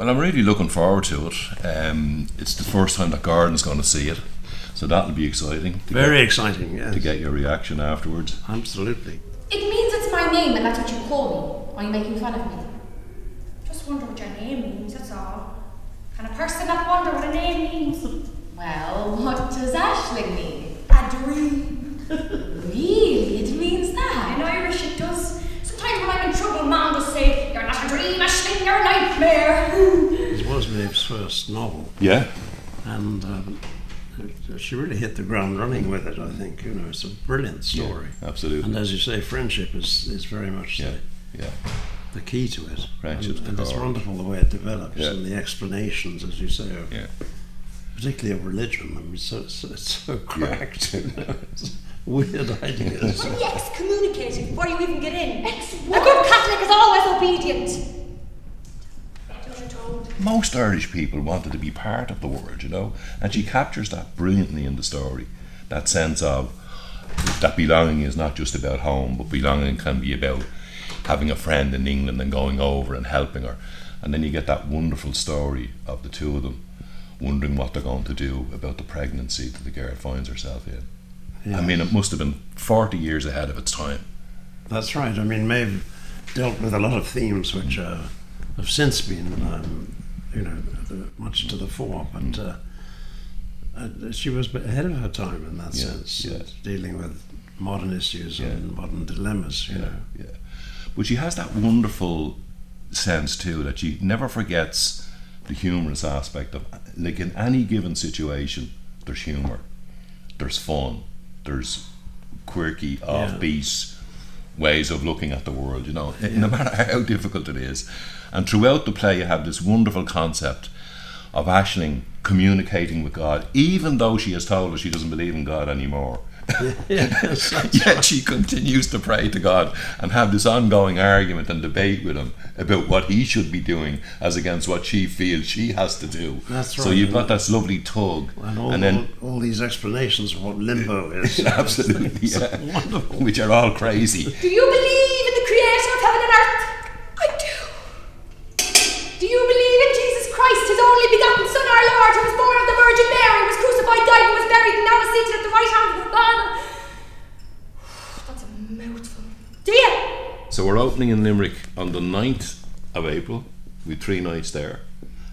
Well, I'm really looking forward to it. Um, it's the first time that Gordon's going to see it, so that'll be exciting. Very get, exciting, yes. to get your reaction afterwards. Absolutely. It means it's my name and that's what you call me. Are you making fun of me? Just wonder what your name means, that's all. Can a person not wonder what a name means? Well, what does Aisling mean? A dream. really? It means that? In Irish it does. Sometimes when I'm in trouble, Mom will say, You're not a dream, Aisling, you're a nightmare. It was Maeve's first novel, Yeah, and um, she really hit the ground running with it. I think you know it's a brilliant story, Yeah, absolutely. and as you say, friendship is, is very much yeah, the, yeah, the key to it. Friendship's and, the and it's wonderful the way it develops Yeah. and the explanations, as you say, of, yeah. particularly of religion. I mean, it's so, so, it's so cracked. You know? Weird ideas. Are you excommunicated before you even get in? A good Catholic is always obedient. That's what you're told. Most Irish people wanted to be part of the world, you know, and she captures that brilliantly in the story. That sense of that belonging is not just about home, but belonging can be about having a friend in England and going over and helping her. And then you get that wonderful story of the two of them wondering what they're going to do about the pregnancy that the girl finds herself in. I mean, it must have been 40 years ahead of its time. That's right. I mean, Maeve dealt with a lot of themes which uh, have since been, um, you know, the, much to the fore. But uh, uh, she was ahead of her time in that Yeah, sense, yeah. dealing with modern issues and modern dilemmas. You know, Yeah. But she has that wonderful sense too that she never forgets the humorous aspect of like in any given situation there's humor. There's fun. There's quirky, offbeat ways of looking at the world, you know, no matter how difficult it is. And throughout the play you have this wonderful concept of Aisling communicating with God, even though she has told us she doesn't believe in God anymore. yes, that's Yet she continues to pray to God and have this ongoing argument and debate with him about what he should be doing as against what she feels she has to do. That's right. So you've got this lovely tug, and all, and then all, all these explanations of what limbo is. absolutely, yeah, wonderful. which are all crazy. Do you believe in the creator of heaven and earth? I do. Do you believe in Jesus Christ, his only begotten Son, our Lord, who was born of the Virgin Mary, was crucified, died, and was buried, and now is seated at the right hand of the Father? That's a mouthful. Do you? So we're opening in Limerick on the 9th of April. We three nights there,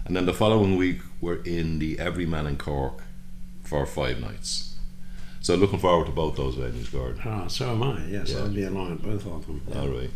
and then the following week we're in the Everyman in Cork for five nights. So looking forward to both those venues, Gordon. Ah, so am I. Yes, Yeah. I'll be along at both of them. All right.